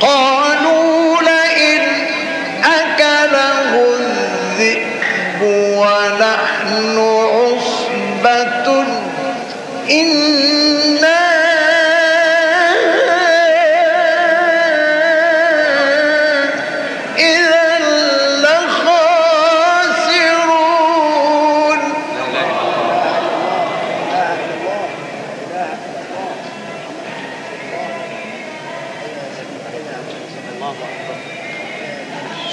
قالوا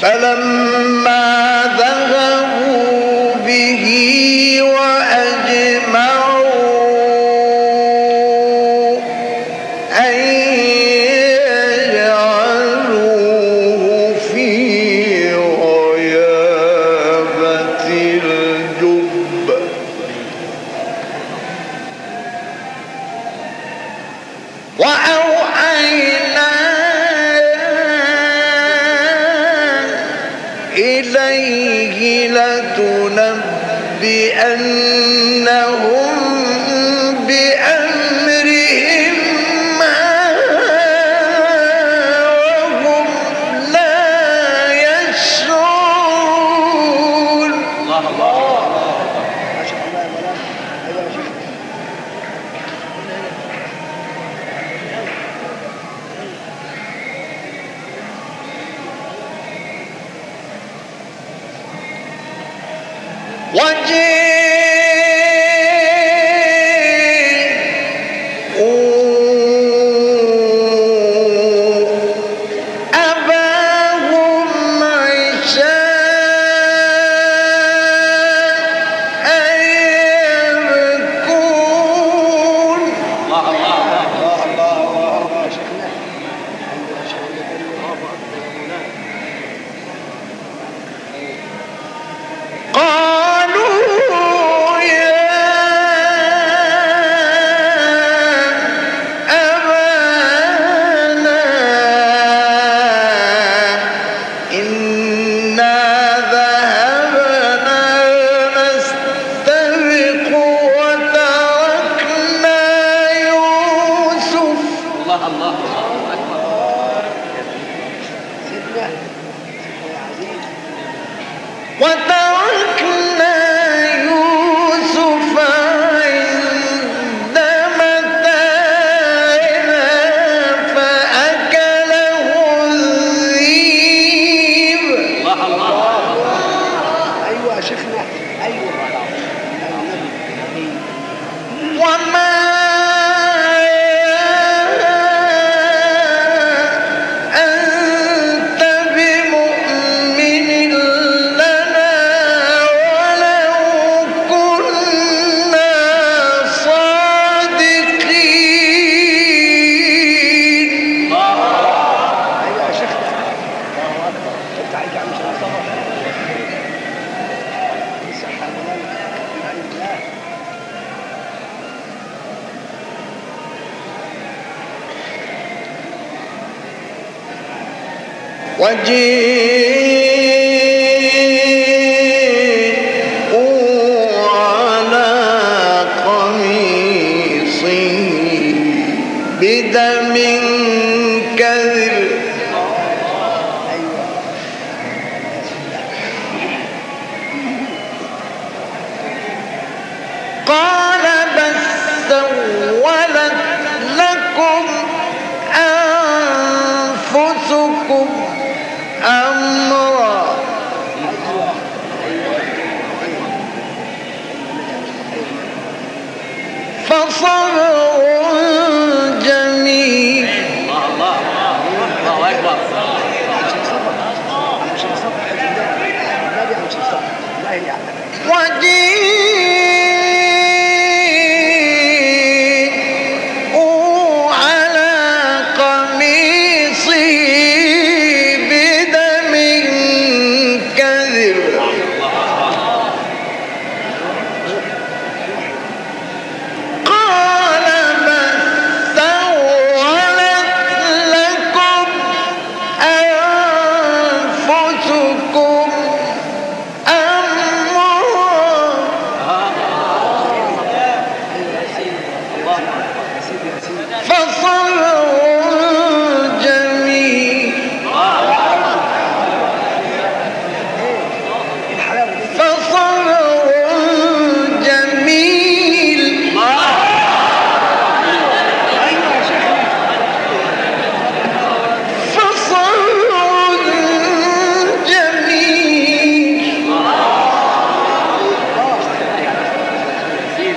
فلما ذهبوا به وأجمعوا إليه لتنبئنهم الله وجيءوا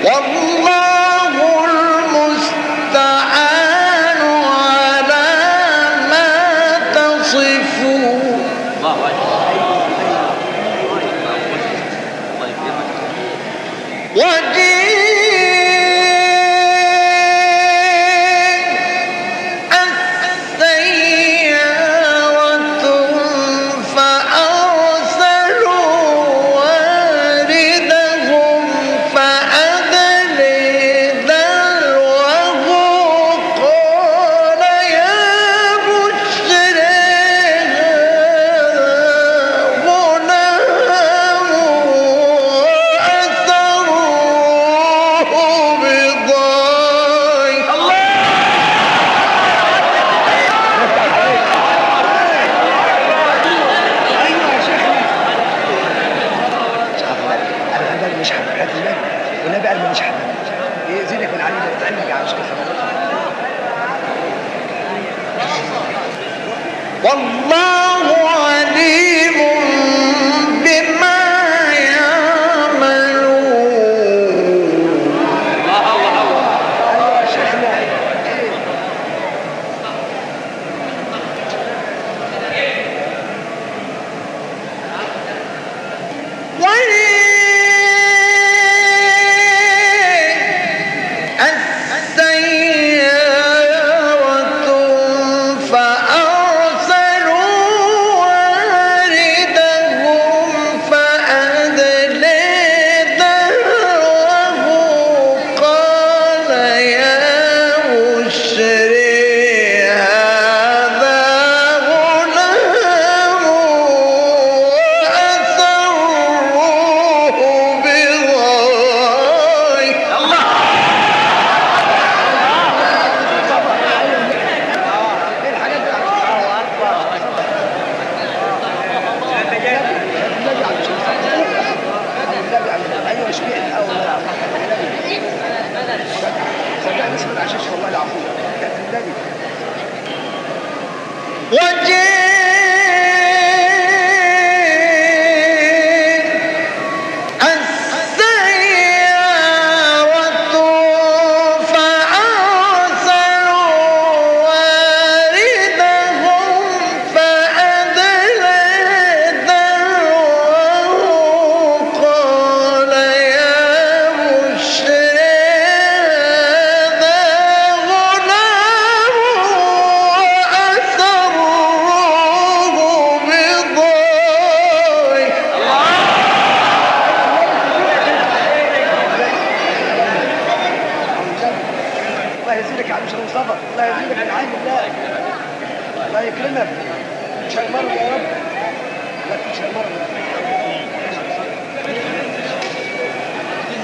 one مانيش حابب حياه الجمال والنبي قال مش حابب يأذينك من علي لو تعلمك على شكل والله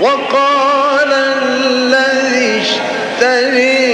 وقال الذي اشتريه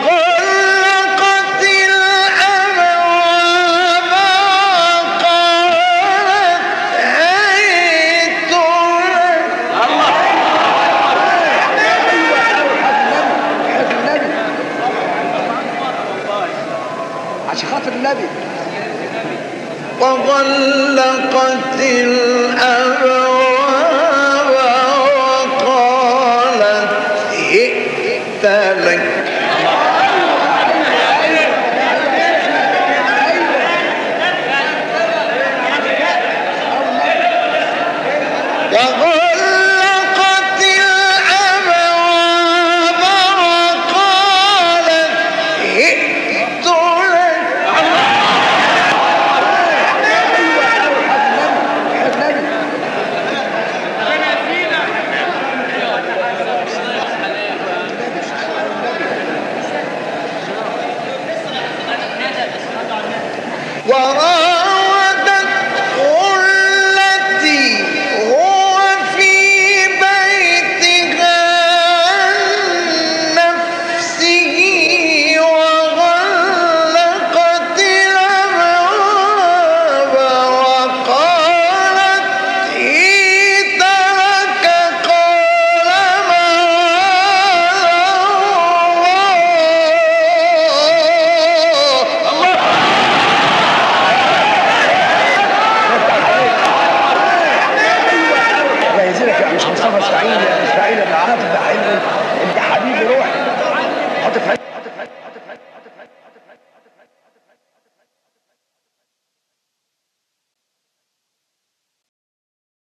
Oh,